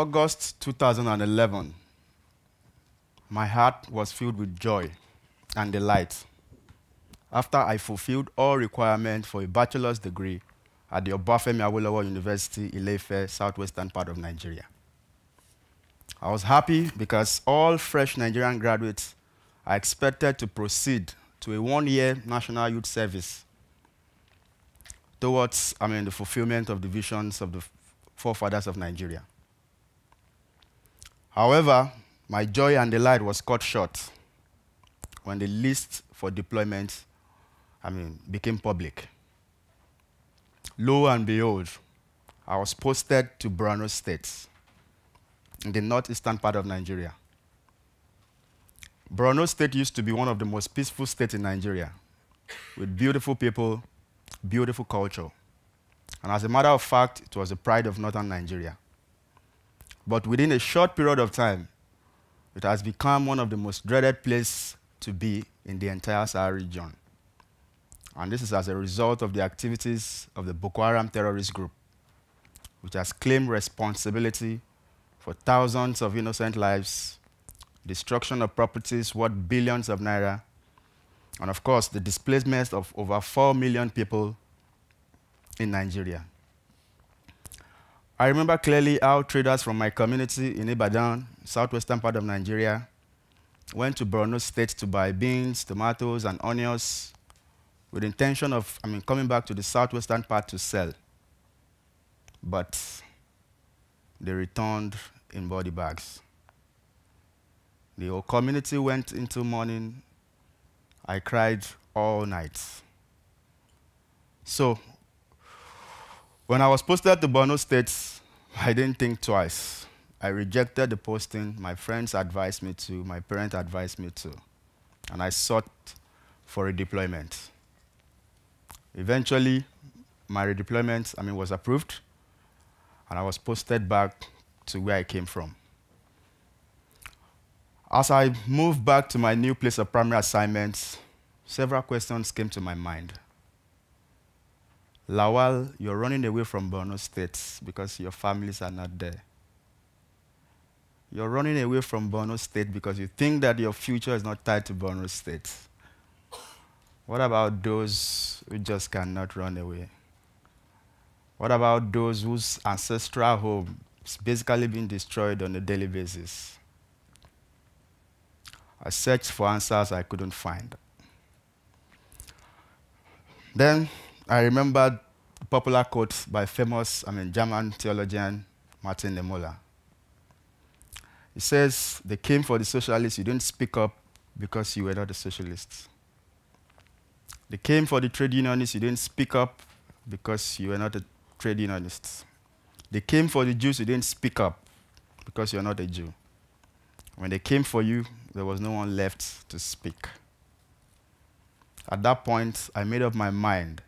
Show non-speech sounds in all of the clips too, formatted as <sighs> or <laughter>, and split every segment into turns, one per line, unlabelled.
August 2011, my heart was filled with joy and delight after I fulfilled all requirements for a bachelor's degree at the Obafemi Awolowo University, Ile-Ife, southwestern part of Nigeria. I was happy because all fresh Nigerian graduates are expected to proceed to a one-year national youth service towards, I mean, the fulfillment of the visions of the forefathers of Nigeria. However, my joy and delight was cut short when the list for deployment, I mean, became public. Lo and behold, I was posted to Borno State in the northeastern part of Nigeria. Borno State used to be one of the most peaceful states in Nigeria, with beautiful people, beautiful culture. And as a matter of fact, it was the pride of northern Nigeria. But within a short period of time, it has become one of the most dreaded places to be in the entire Sahel region. And this is as a result of the activities of the Boko Haram terrorist group, which has claimed responsibility for thousands of innocent lives, destruction of properties worth billions of naira, and of course, the displacement of over 4 million people in Nigeria. I remember clearly how traders from my community in Ibadan, southwestern part of Nigeria, went to Borno State to buy beans, tomatoes, and onions with intention of I mean, coming back to the southwestern part to sell. But they returned in body bags. The whole community went into mourning. I cried all night. So, when I was posted to Borno State, I didn't think twice. I rejected the posting my friends advised me to, my parents advised me to, and I sought for redeployment. Eventually, my redeployment, I mean, was approved, and I was posted back to where I came from. As I moved back to my new place of primary assignments, several questions came to my mind. Lawal, you're running away from Borno State because your families are not there. You're running away from Borno State because you think that your future is not tied to Borno State. What about those who just cannot run away? What about those whose ancestral home is basically being destroyed on a daily basis? I searched for answers I couldn't find. Then I remembered a popular quote by famous, I mean, German theologian Martin Niemöller. He says, they came for the socialists, you didn't speak up because you were not a socialist. They came for the trade unionists, you didn't speak up because you were not a trade unionist. They came for the Jews, you didn't speak up because you're not a Jew. When they came for you, there was no one left to speak. At that point, I made up my mind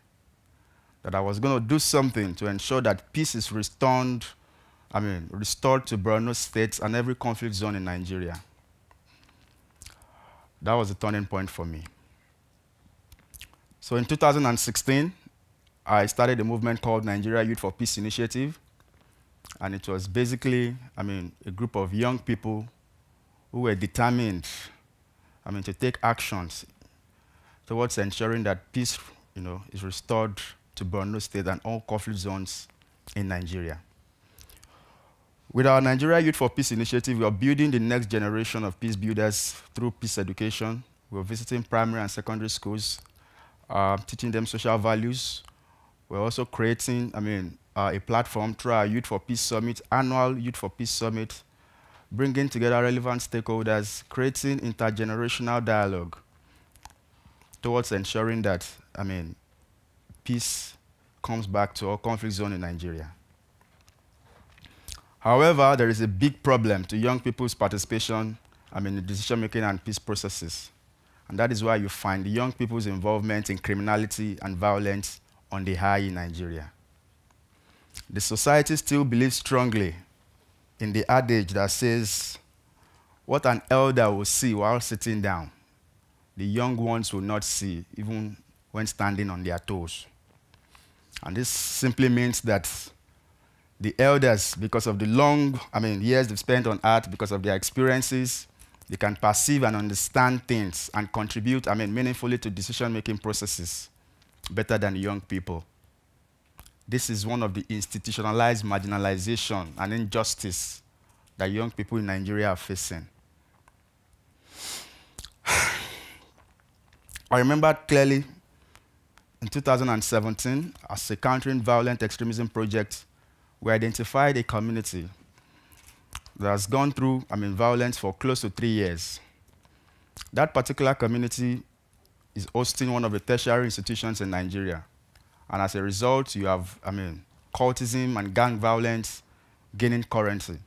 that I was going to do something to ensure that peace is restored, I mean, restored to Borno State and every conflict zone in Nigeria. That was a turning point for me. So in 2016, I started a movement called Nigeria Youth for Peace Initiative. And it was basically, I mean, a group of young people who were determined, I mean, to take actions towards ensuring that peace, you know, is restored to Borno State and all conflict zones in Nigeria. With our Nigeria Youth for Peace initiative, we are building the next generation of peace builders through peace education. We're visiting primary and secondary schools, uh, teaching them social values. We're also creating, I mean, uh, a platform through our Youth for Peace Summit, annual Youth for Peace Summit, bringing together relevant stakeholders, creating intergenerational dialogue towards ensuring that, I mean, peace comes back to our conflict zone in Nigeria. However, there is a big problem to young people's participation I mean, in decision making and peace processes. And that is why you find young people's involvement in criminality and violence on the high in Nigeria. The society still believes strongly in the adage that says, What an elder will see while sitting down, the young ones will not see, even when standing on their toes. And this simply means that the elders, because of the long, I mean, years they've spent on earth, because of their experiences, they can perceive and understand things and contribute, I mean, meaningfully to decision-making processes better than young people. This is one of the institutionalized marginalization and injustice that young people in Nigeria are facing. <sighs> I remember clearly in 2017, as a countering violent extremism project, we identified a community that has gone through, I mean, violence for close to three years. That particular community is hosting one of the tertiary institutions in Nigeria. And as a result, you have, I mean, cultism and gang violence gaining currency.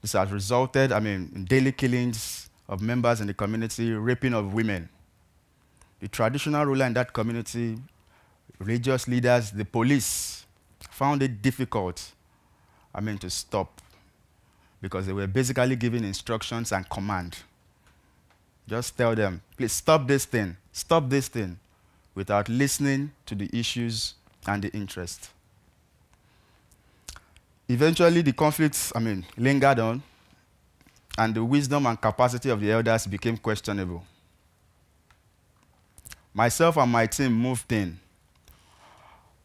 This has resulted, I mean, in daily killings of members in the community, raping of women. The traditional ruler in that community, religious leaders, the police, found it difficult, I mean, to stop because they were basically giving instructions and command. Just tell them, please stop this thing, stop this thing, without listening to the issues and the interest. Eventually, the conflicts, I mean, lingered on, and the wisdom and capacity of the elders became questionable. Myself and my team moved in,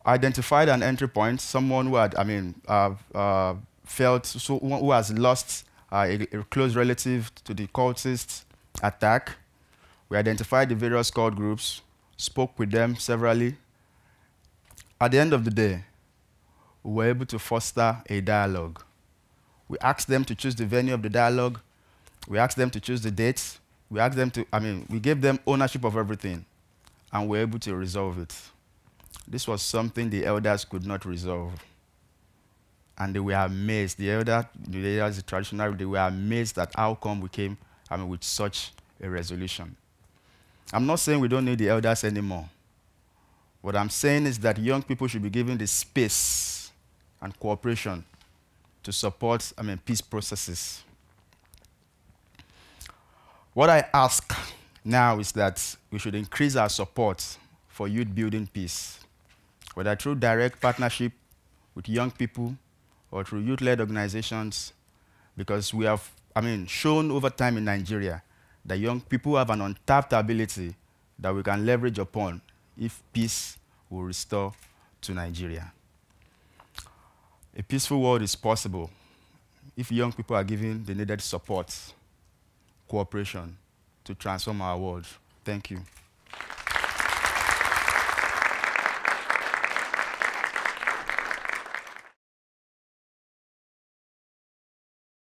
identified an entry point, someone who had, I mean, uh, uh, felt, so, who has lost uh, a, a close relative to the cultist attack. We identified the various cult groups, spoke with them severally. At the end of the day, we were able to foster a dialogue. We asked them to choose the venue of the dialogue. We asked them to choose the dates. We asked them to, I mean, we gave them ownership of everything, and we were able to resolve it. This was something the elders could not resolve. And they were amazed. The elder, the elders, the traditional, they were amazed at how come we came I mean, with such a resolution. I'm not saying we don't need the elders anymore. What I'm saying is that young people should be given the space and cooperation to support I mean, peace processes. What I ask now is that we should increase our support for youth building peace, whether through direct partnership with young people or through youth-led organizations, because we have I mean, shown over time in Nigeria that young people have an untapped ability that we can leverage upon if peace will restore to Nigeria. A peaceful world is possible if young people are given the needed support, cooperation to transform our world. Thank you.